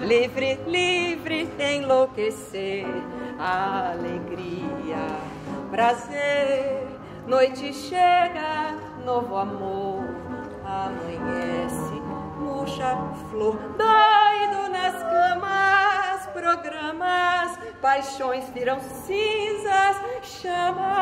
livre, livre, enlouquecer, alegria, prazer, noite chega, novo amor, amanhece, murcha flor, doido nas camas, programas, paixões viram cinzas, chamas.